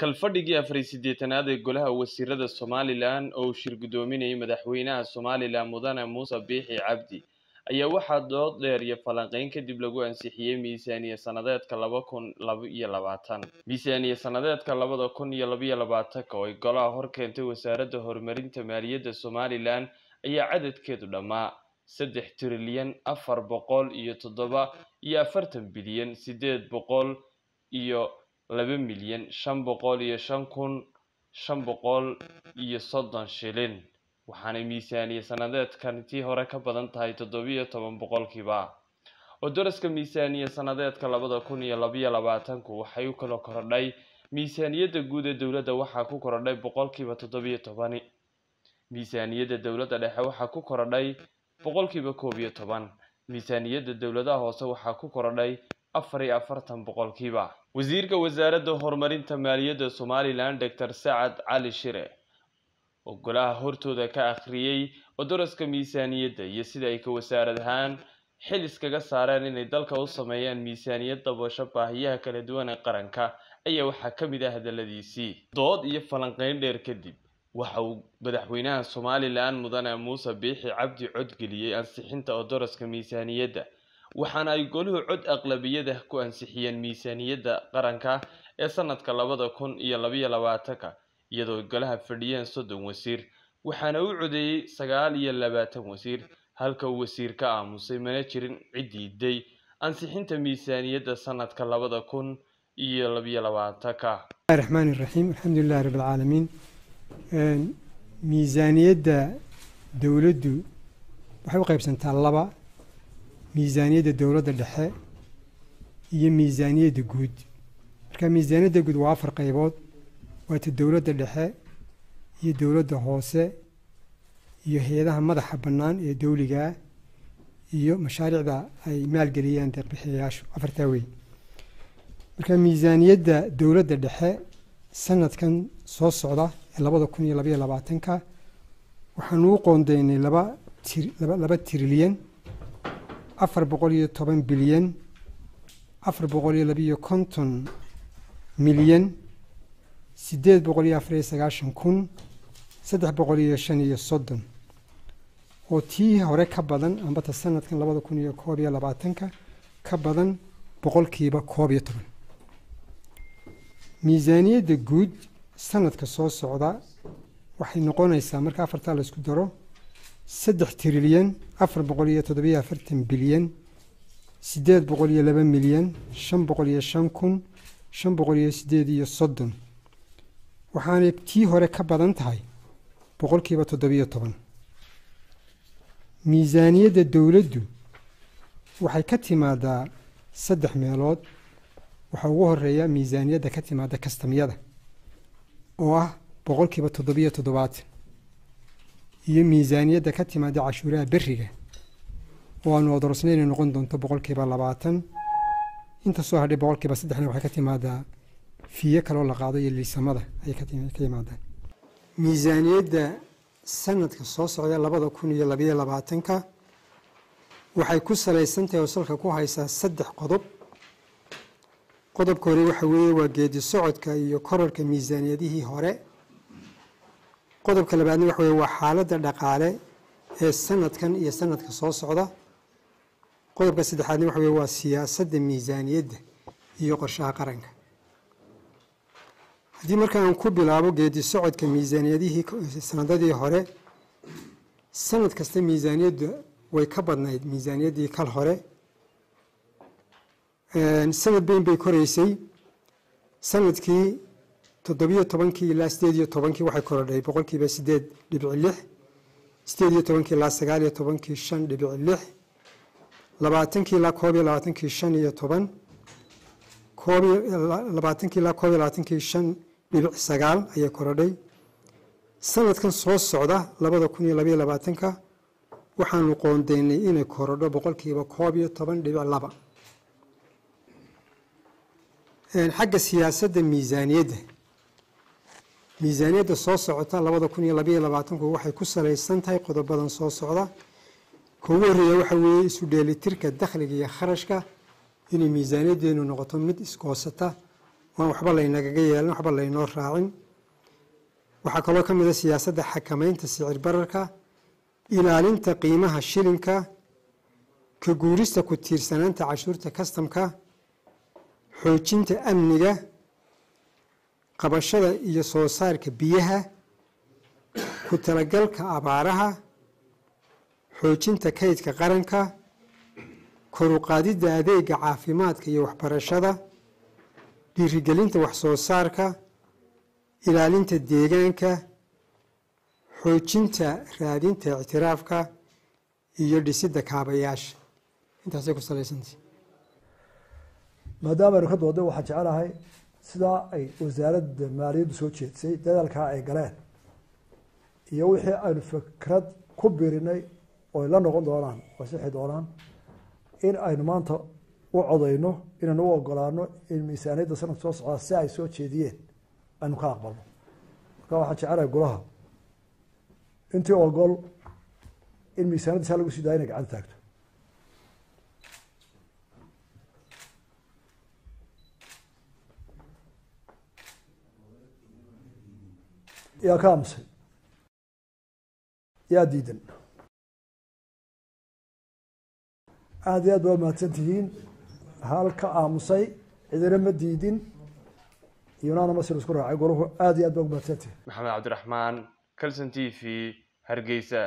kalfadhigii afar iyo siddeetanaad ee golaha wasiirada somalilan oo uu shir guddoominayay madaxweynaha somalilan mudane muuse biixi cabdi ayaa waxaa dood dheer iyo falanqeyn kadib lagu ansixiyey miisaaniya sanadeedka laba kun laba iyo labaatan. Miisaaniya sanadeedka labada kun iyo labaiyo labaatanka oo ay golaha hor keentay wasaaradda horumarinta maaliyadda somalilan ayaa cadadkeedu dhammaa saddex trilyan afar boqol iyo toddoba iyo afartan bilyan siddeed boqol iyo laba milyan shan boqol iyo shan kun shan boqol iyo soddon shilin. Waxaanay miisaaniya sanadeedkan tii hore ka badan tahay toddobiyo toban boqolkiiba. Oo daraska miisaaniya sanadeedka labada kun iyo labaiyo labaatanku waxay u kala korodhay. Miisaaniyadda guud ee dowladda waxaa ku korodhay boqolkiiba toddobiyo tobani. Miisaaniyadda dowladda dhexe waxaa ku korodhay boqolkiiba koob iyo toban. Miisaaniyadda dowladaha hoose waxaa ku korodhay afar iyo afartan boqolkiiba wasiirka wasaaradda horumarinta maaliyadda somalilan doctor sacad cali shire oo golaha hortooda ka akhriyey oo daraska miisaaniyadda iyo sida ay ka wasaarad ahaan xil iskaga saareen inay dalka u sameeyaan miisaaniyad dabasho baahiyaha kala duwan ee qaranka ayaa waxaa ka mid ah hadaladiisii. Dood iyo falanqeyn dheer kadib waxa uu madaxweynaha somalilan mudane muuse biixi cabdi codgeliyey ansixinta oo daraska miisaaniyadda waxaana ay goluhu cod aqlabiyada ku ansixiyeen miisaaniyadda qaranka ee sanadka labada kun iyo labaiyo labaatanka iyadoo golaha fadhiyeen soddon wasiir. Waxaana u codeeyey sagaal iyo labaatan wasiir halka uu wasiir ka aamusay mana jirin cid diiday ansixinta miisaaniyadda sanadka labada kun iyo labaiyo labaatanka raxmaan iraxiim alxamdulilahi rabbi alcaalamiin miisaaniyadda dowladdu waxay u qaybsantaa laba miisaaniyadda dowladda dhexe iyo miisaaniyadda guud. Marka miisaaniyadda guud waa afar qaybood waata dowladda dhexe iyo dowladda hoose iyo hay'adaha madaxa bannaan ee dowligaa iyo mashaariicda ay maalgeliyaan deeqbixiyayaashu afartaa wey marka miisaaniyadda dowladda dhexe sanadkan soo socda ee labada kun iyo labaiyo labaatanka waxaanu u qoondeynay laba tir laba trilyan afar boqol iyo toban bilyan afar boqol iyo labaiyo konton milyan siddeed boqol iyo afar iyo sagaashan kun saddex boqol iyo shan iyo soddon. Oo tii hore ka badan ambata sanadkan labada kun iyo koob iyo labaatanka ka badan boqolkiiba koob iyo toban. Miisaaniyadda guud sanadka soo socda waxay noqonaysaa marka afartaa la isku daro saddex trilyan afar boqol iyo toddobiyo afartan bilyan siddeed boqol iyo laba milyan shan boqol iyo shan kun shan boqol iyo siddeed iyo soddon. Waxaanay tii hore ka badan tahay boqolkiiba toddobiyo toban. Miisaaniyadda dowladdu waxay ka timaadaa saddex meelood. Waxaa ugu horreeya miisaaniyadda ka timaada kastamyada oo ah boqolkiiba toddobiyo toddobaatan iyo miisaaniyadda ka timaada cashuuraha beriga oo aanu odorosnay inay noqon doonto boqolkiiba labaatan. Inta soo hadhay boqolkiiba saddexna waxay ka timaadaa fiyo kaloo la qaado iyo liisamada ayay ka yimaadaan. Miisaaniyadda sanadka soo socda labada kun iyo labayo labaatanka waxay ku salaysan tahay oo salka ku haysaa saddex qodob. Qodobka hore waxa weeye waa geedi socodka iyo korarka miisaaniyadihii hore qodobka labaadna waxa weye waa xaaladda dhaqaale ee sanadkan iyo sanadka soo socda. Qodobka saddexaadna waxa weye waa siyaasadda miisaaniyadda iyo qorshaha qaranka. Haddii marka aan ku bilaabo geedi socodka miisaaniyadihii sanadadii hore sanad kasta miisaaniyadda way ka badnayd miisaaniyaddii kal hore. Sanad beyn bay koreysay. Sanadkii toddobiyo tobankii ilaa sideed iyo tobankii waxay korodhay boqolkiiba sideed dhibici lix sideed iyo tobankii ilaa sagaal iyo tobankii shan dhibici lix labaatankii ilaa koob iyo labaatankii shan iyo toban koob labaatankii ilaa koob iyo labaatankii shan dhibic sagaal ayay korodhay. Sanadkan soo socda labada kun iyo labaiyo labaatanka waxaanu qoondeynay inay korodho boqolkiiba koob iyo toban dhibic laba. Xagga siyaasadda miisaaniyadda miisaaniyadda soo socota labada kun iyo labaiyo labaatanku waxay ku salaysan tahay qodobadan soo socda. Ka ugu horreeya waxa weeye isu dheelitirka dakhliga iyo kharashka inay miisaaniyaddeenu noqoto mid iskoosata. Waan waxba laynagaga yeelin waxba laynoo raacin. Waxaa kaloo ka mid a siyaasadda xakamaynta sicir bararka ilaalinta qiimaha shilinka ka guurista ku tiirsanaanta cashuurta kastamka xoojinta amniga qabashada iyo soo saarka biyaha ku talagalka abaaraha xoojinta kaydka qaranka koruqaadidda adeega caafimaadka iyo waxbarashada dhiirigelinta wax soo saarka ilaalinta deegaanka xoojinta raadinta ictiraafka iyo dhisidda kaabayaasha. Intaasay ku salaysantay maadaama aynu ka doodday waxaan jecelahay sidaa ay wasaaradda maaliyaddu soo jeedsay dadaalkaa ay galeen iyo wixii aynu fikrad ku birinay oy la noqon doonaan oy sixi doonaan in aynu maanta u codayno inaynu u ogolaano in miisaaniyadda sanadka soo socdaa si ay soo jeediyeen aynu ka aqbalno. Marka waxaan jecelahay golaha. Intii ogol in miisaaniyadda saa lagu sii daaya inay gacanta taagto yaa ka aamusay yaa diidan aada iyo aad baa mahadsan tihiin hal ka aamusay cidina ma diidin iyonana masir isku raacay golahu aada iyo aad baa umahadsan tihiin maxamed cabdiraxmaan calson t v hargeysa